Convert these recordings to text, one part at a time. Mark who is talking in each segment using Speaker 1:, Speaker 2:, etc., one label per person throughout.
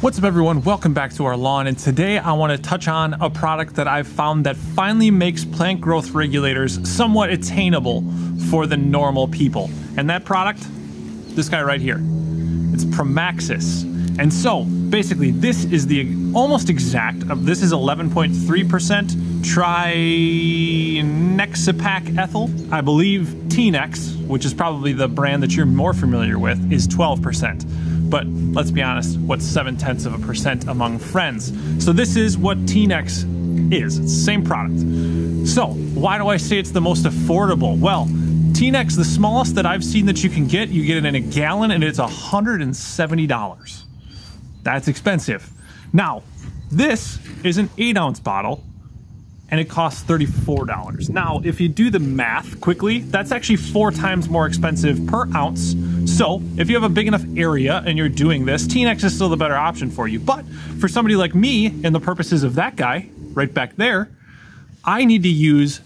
Speaker 1: What's up everyone, welcome back to our lawn and today I want to touch on a product that I've found that finally makes plant growth regulators somewhat attainable for the normal people. And that product, this guy right here, it's Pramaxis. And so basically this is the almost exact, of this is 11.3% trinexapac ethyl. I believe T-Nex, which is probably the brand that you're more familiar with, is 12%. But let's be honest, what's seven tenths of a percent among friends? So this is what T-Nex is. It's the same product. So why do I say it's the most affordable? Well, T-Nex, the smallest that I've seen that you can get, you get it in a gallon and it's $170. That's expensive. Now, this is an eight ounce bottle and it costs $34. Now, if you do the math quickly, that's actually four times more expensive per ounce. So, if you have a big enough area and you're doing this, T-Nex is still the better option for you. But for somebody like me, and the purposes of that guy right back there, I need to use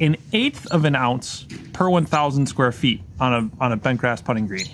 Speaker 1: an eighth of an ounce per 1,000 square feet on a, on a bent grass putting green.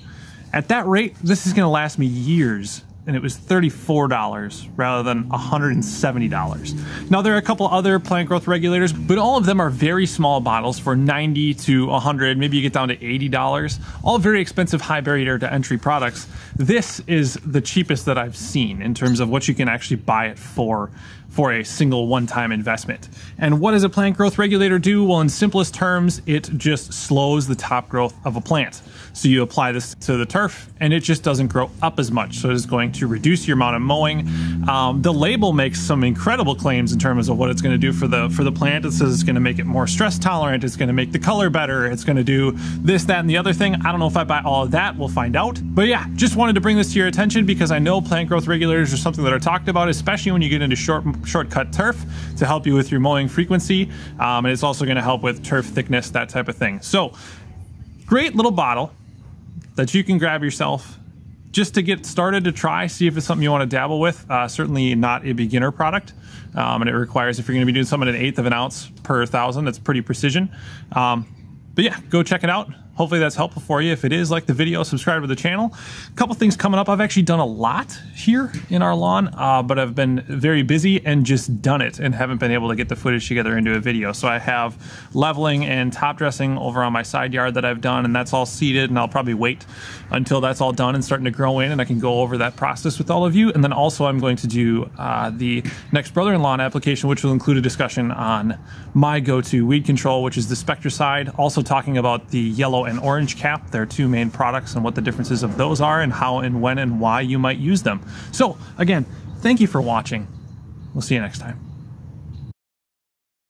Speaker 1: At that rate, this is going to last me years and it was $34 rather than $170. Now there are a couple other plant growth regulators, but all of them are very small bottles for 90 to 100, maybe you get down to $80. All very expensive high barrier to entry products. This is the cheapest that I've seen in terms of what you can actually buy it for for a single one-time investment. And what does a plant growth regulator do? Well, in simplest terms, it just slows the top growth of a plant. So you apply this to the turf and it just doesn't grow up as much. So it is going to reduce your amount of mowing. Um, the label makes some incredible claims in terms of what it's going to do for the for the plant. It says it's going to make it more stress tolerant. It's going to make the color better. It's going to do this, that, and the other thing. I don't know if I buy all of that. We'll find out. But yeah, just wanted to bring this to your attention because I know plant growth regulators are something that are talked about, especially when you get into short shortcut turf to help you with your mowing frequency. Um, and it's also going to help with turf thickness, that type of thing. So great little bottle that you can grab yourself just to get started to try, see if it's something you want to dabble with. Uh, certainly not a beginner product. Um, and it requires, if you're going to be doing something an eighth of an ounce per thousand, that's pretty precision. Um, but yeah, go check it out. Hopefully that's helpful for you. If it is, like the video, subscribe to the channel. A couple things coming up. I've actually done a lot here in our lawn, uh, but I've been very busy and just done it and haven't been able to get the footage together into a video. So I have leveling and top dressing over on my side yard that I've done, and that's all seeded, and I'll probably wait until that's all done and starting to grow in, and I can go over that process with all of you. And then also I'm going to do uh, the next brother-in-law application, which will include a discussion on my go-to weed control, which is the Spectracide, also talking about the yellow and orange cap, their two main products and what the differences of those are and how and when and why you might use them. So again, thank you for watching. We'll see you next time.